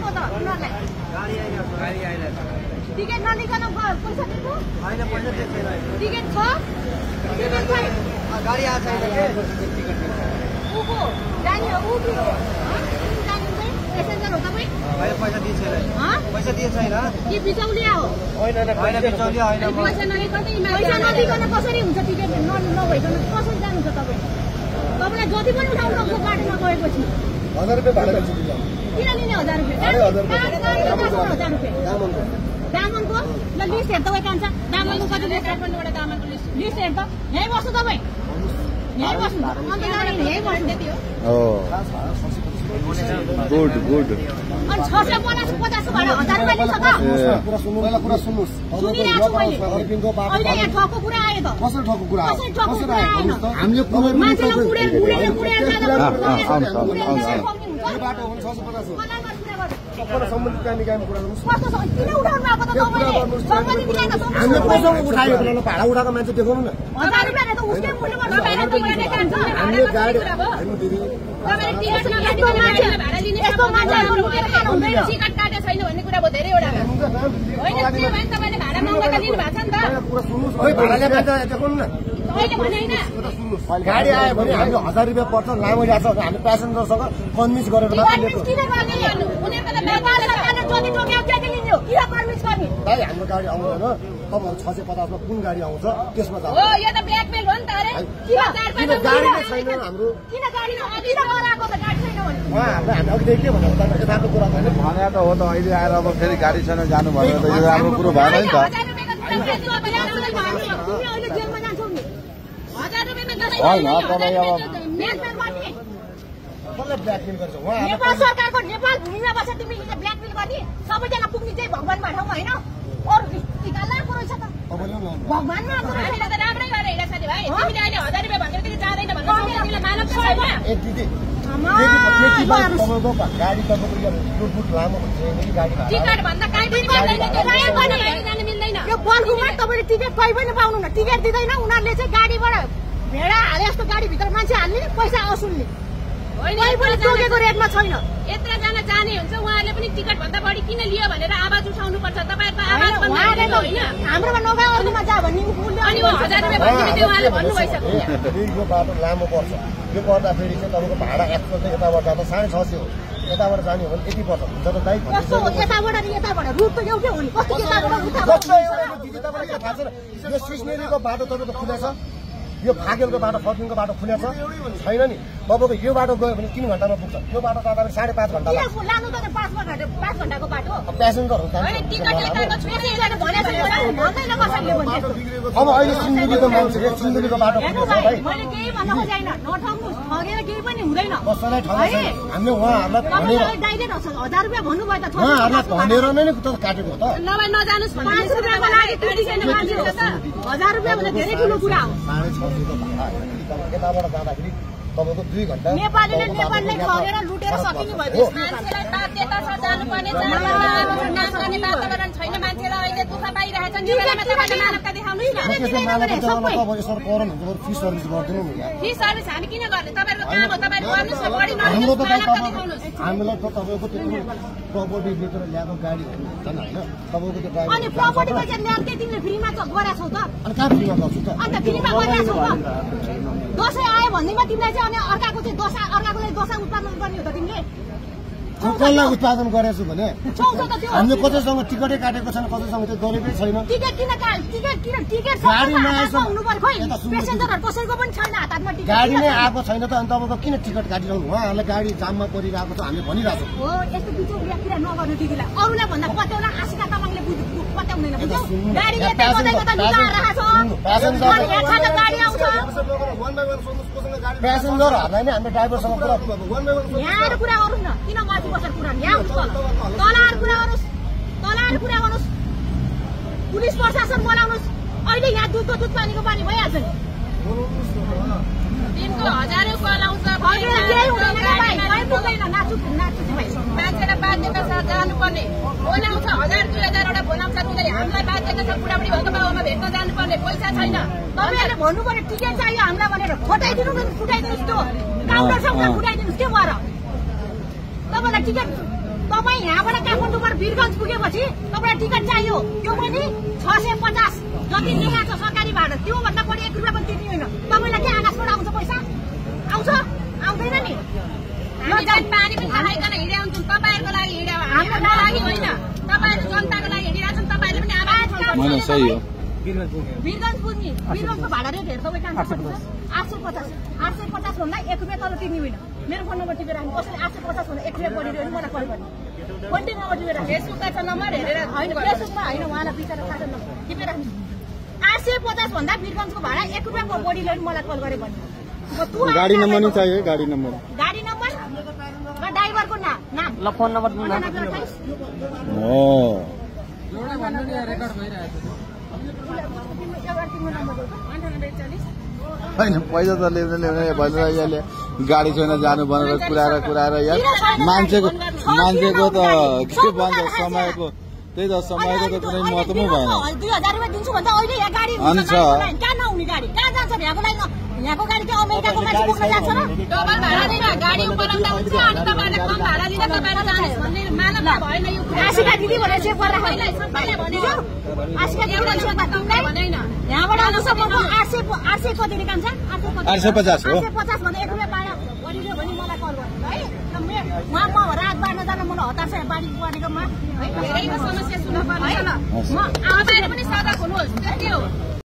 आएको त उनीहरूलाई टिकट नलिकन पैसा दिनु? टिकट छ? गाडी आएको छैन ऊको जाने हो ऊ कि हँ? ऊ जाने चाहिँ पेसेन्जर हो तपाईँ? होइन पैसा दिएको छैन। हँ? पैसा दिएको छैन? कि बिचौलिया हो? होइन बिचौलिया होइन म पैसा नदिकन कसरी हुन्छ टिकट? न नभइकन कसरी जानुहुन्छ तपाईँ? तपाईँलाई जति पनि उठाउनु गाडीमा गएपछि। हजार रुपियाँ भाडा दिदी। किन लिने हजार रुपियाँ दामनको। दामनको ल लिस्ट हेर तपाईँ कान्छ दामनको कति लिस्ट काठमाडौँबाट दामनको लिस्ट लिस्ट हेर त यहीँ बस्नु तपाईँ यहीँ बस्नु अन्त नानी यहीँ बस्नु त्यति हो हो गुड गुड अनि छ सय पचास पचास भाडा हजार रुपियाँ लिन्छ कुरा सुन्नुहोस् छु अहिले यहाँ कुरा आयो त कसरी कुरा? कसरी कुरा? आएन। हामीले यो बाटो हो। छ पचास सबैलाई सम्बन्धित कामी कामी कुरा भएको हामीले पैसा उठायो भने ल, भाडा उठाएको मान्छे देखाउनु न। हजार रुपियाँ त उसकै मूल्य गर्नु हामीले गाडी होइन दिदी। भाडा त। भएको सुन्नुहोस्। भाडा देखाउनु न। गाडी आयो भने हामीले हजार रुपियाँ पर्छ लामो ल्याएको छ भने हामी प्यासेन्जरसँग कन्भिन्स गरेर भाइ हाम्रो गाडी आउँदैन। तपाईँहरू छ सय पचासमा कुन गाडी आउँछ? त्यसमा हो जान्छ यो त ब्ल्याकमेल हो नि त अरे। किन किन गाडी नै छैन हाम्रो? किन गाडी न- किन गराएको त गाडी छैन भने? उहाँहरूलाई हामी अघिदेखि के भनेको त यथार्थ कुरा भने त हो त अहिले आएर अब फेरि गाडी छैन जानु भनेर त यो राम्रो कुरो भएन नि त। होइन, तपाईँ अब- नेपाल सरकारको नेपाल भूमिमा बसेर तिमी ब्ल्याकमेल गर्ने? सबैजना पुग्ने चाहिँ होइन। भगवान्मा राम्रै गरेर हिँडेको तिमीले अहिले हजार रुपियाँ भनेर जाँदैन भनेर मानव टिकट भन्दा काहीँ पनि मिल्दैन। यो बल्कुमा तपाईँले टिकट कहीँ पनि पाउनुहुन्न। टिकट दिँदैन उनीहरूले चाहिँ गाडीबाट भेडा हाले जस्तो गाडीभित्र मान्छे हाल्ने पैसा असुल्ने तोकेको रेटमा छैन यत्रजना जाने हुन्छ उहाँहरूले पनि टिकट भन्दा बढी किन लियो भनेर आवाज उठाउनु पर्छ तपाईँहरूको आवाज होइन, जा भन्ने अनि हजार रुपियाँ उहाँले भन्नु भइसक्यो बाटो लामो पर्छ यो गर्दाखेरि चाहिँ तपाईँको भाडा एक्चुअल चाहिँ यताबाट जाँदा साढे छ सय हो यताबाट जाने हो भने यति पर्छ हुन्छ त दाइ यताबाट र यताबाट रुट त एउटै हो नि कस्तो यताबाट उता कस्तो एउटा यो दिदी तपाईँलाई के थाहा छैन यो सिस्नेरीको बाटो तपाईँको खुला छ यो फागेलको बाटो फर्किङको बाटो खुला छ? छैन नि। तपाईँको यो बाटो गयो भने तिन घन्टामा पुग्छ। यो बाटो साढे पाँच घन्टा त पाँच घन्टा पाँच घन्टाको बाटो अब प्यासेन्जरहरू अब अहिले सिन्धुलीको मान्छेले सिन्धुलीको बाटो? हामीले उहाँहरूलाई भनेर नै त काटेको हो त साढे छ सयको भाडा। यताबाट जाँदाखेरि तपाईँको दुई घन्टा नेपालीले नेपाललाई ठगेर लुटेर सकिने भयो। मान्छेलाई छ जानुपर्ने छैन। मान्छेलाई अहिले दुःख पाइरहेछ। फ्री सर्भिस गरिदिनु हामीलाई त तपाईँको त्यत्रो प्रपर्टी बेचेर ल्याएको गाडी होइन तपाईँको त्यो ड्राइभर दसैँ आयो भन्दैमा तिमीलाई चाहिँ अनि अर्काको चाहिँ दशा अर्काको लागि दशा उत्पादन गर्ने हो त तिमीले कसलाई उत्पादन गरेको छु भने हामीले कसैसँग टिकटै काटेको छैन कसैसँग त्यो गरेकै छैन। गाडी नै? आएको छैन त अनि तपाईँको किन टिकट काटिरहनु? उहाँहरूलाई गाडी जाममा परिरहेको छ हामीले भनिरहेको छौँ पत्याउँदैन बुझ्यौ। गाडी यहाँ यतै कतै कतै प्यासेन्जर- लुकाएर राखेको छ। सुन्नु, प्यासेन्जर- अनि यहाँ खाजा गाडी आउँछ। प्यासेन्जरहरूलाई नै हामीले ड्राइभरसँग यहाँ कुरा गरौँ न। किन माथि बसेर कुरा यहाँ कुरा गर्नुहोस्। कुरा गर्नुहोस्। पुलिस प्रशासन बोलाउनुहोस्। अहिले यहाँ दुधको दुध पानीको पानी भइहाल्छ नि। दिनको हजारौँ कल आउँछ। जानुपर्ने आउँछ हजार दुई हजारवटा आउँछ तिमीले हामीलाई बाध्यता छ बुढाबुढी भएको बाबुमा भेट्न जानुपर्ने पैसा छैन तपाईँहरूले भन्नु पर्यो टिकट चाहियो हामीलाई भनेर फटाइदिनु न फुटाइदिनुहोस् त्यो काउन्टरसँग। फुटाइदिनुहोस् के भएर तपाईँलाई टिकट तपाईँ यहाँबाट काठमाडौँबाट वीरगञ्ज पुगेपछि तपाईँलाई टिकट चाहियो त्यो पनि छ सय पचास जति लेखा छ सरकारी भाडा त्योभन्दा बढी एक रुपियाँ पनि तिर्ने होइन तपाईँलाई के आकाशबाट आउँछ पैसा आउँछ आउँदैन नि हामी चाहिँ पानी पनि नखाइकन हिँडेका हुन्छौँ तपाईँहरूको लागि हिँडेका हो। हाम्रो लागि होइन तपाईँहरू जनताको लागि हिँडिरहेको छन् तपाईँहरूले पनि आवाज होइन सही हो। वीरगञ्ज पुग्ने वीरगञ्जको भाडा रेट हेर तपाईँ कहाँ आठ सय पचास। आठ सय पचास भन्दा एक रुपियाँ तल तिर्ने होइन मेरो फोन नम्बर टिपेर राख्नु। कसैले आठ सय पचास भन्दा एक रुपियाँ बढी भने मलाई कल गर्ने। नम्बर टिपेर राख्नु। फेसबुकमा छ नम्बर हेरेर होइन फेसबुकमा होइन उहाँलाई बिचरा खाजा नम्बर टिपेर राख्नु। आठ सय पचास भन्दा वीरगञ्जको भाडा एक रुपियाँ बढी ल्याउनु मलाई कल गरे गाडी नम्बर नि चाहियो गाडी नम्बर। गाडी नम्बर? ड्राइभरको नाम नाम। ल फोन नम्बर होइन पैसा त ल्याउने ल्याउने भनेर यसले गाडी छैन जानु भनेर कुराएर कुराएर यार मान्छेको मान्छेको त के भन्छ समयको त्यही त समयको त कुनै महत्त्वमै भएन। दुई हजार रुपियाँ दिन्छु भन्दा अहिले यहाँ गाडी? अनि छ। गाडी उपलब्ध हुन्छ अनि तपाईँहरूले कम भाडा दिँदा तपाईँहरू जानुहोस् भन्ने मानव भएन यो कुरा। आशिका दिदी भनेर चेक गरेर पहिला सबैले भने आशिका दिदी भनेर चेक गरेर तिमीलाई भन्दैन यहाँबाट आउनुसम्मको आठ सय आठ सय कति नि काम छ आठ सय आठ सय पचास हो। आठ सय पचास भन्दा एक रुपियाँ भाडा गरिदियो भने मलाई कल गर्नु है। र मे- उहाँ म रात बाँड्न जान मलाई हतार छ है। धेरैको समस्या सुन्नु पर्ने है छ म तपाईँहरू पनि हुनुहोस्। त्यो के हो।